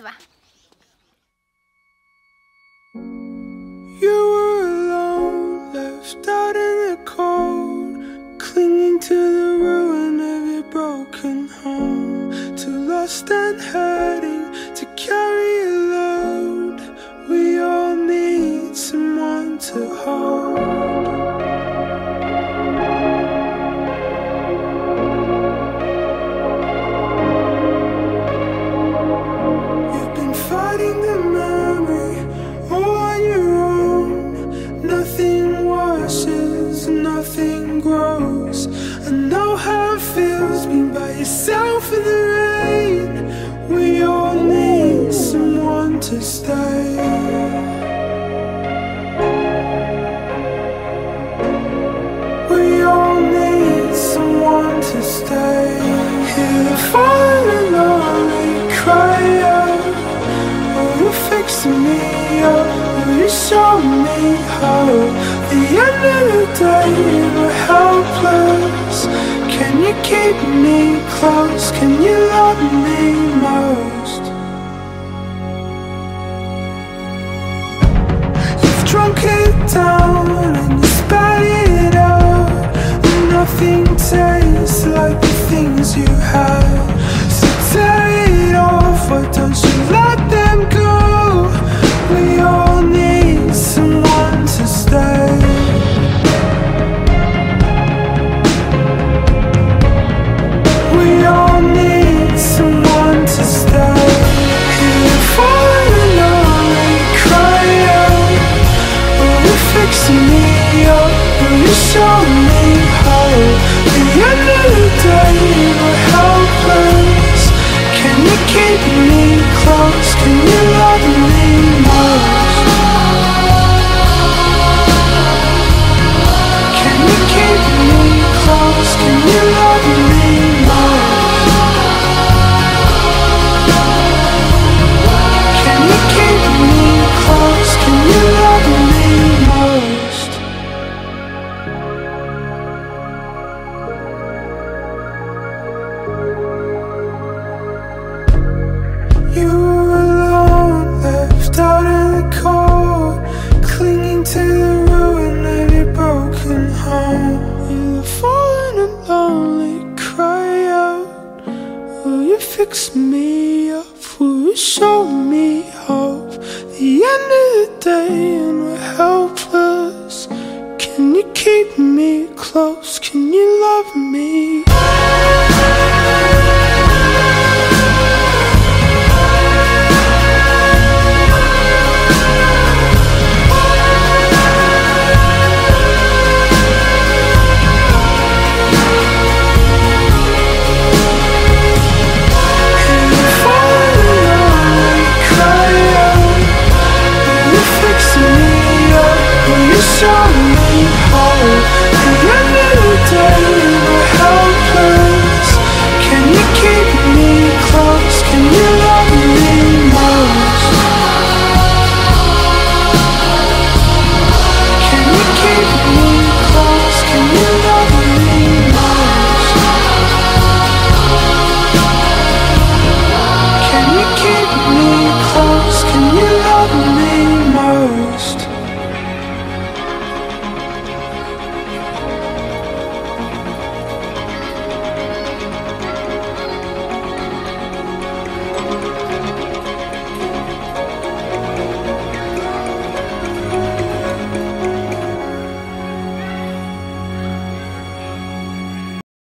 始吧。You were alone, left out It feels being by yourself in the rain. We all need someone to stay. We all need someone to stay. Hear the falling lonely cry out. Will you fix me up? Will you show me how? The end of the day, we're helpless. Can you keep me close? Can you love me most? You've drunk it down and you spat it out. And nothing tastes like the things you had. Show me how? The end of the day, we're helpless. Can you keep me close? Can you You were alone, left out in the cold, clinging to the ruin of your broken home. You're fallen and lonely, cry out. Will you fix me up? Will you show me hope? The end of the day, and we're helpless. Can you keep me close?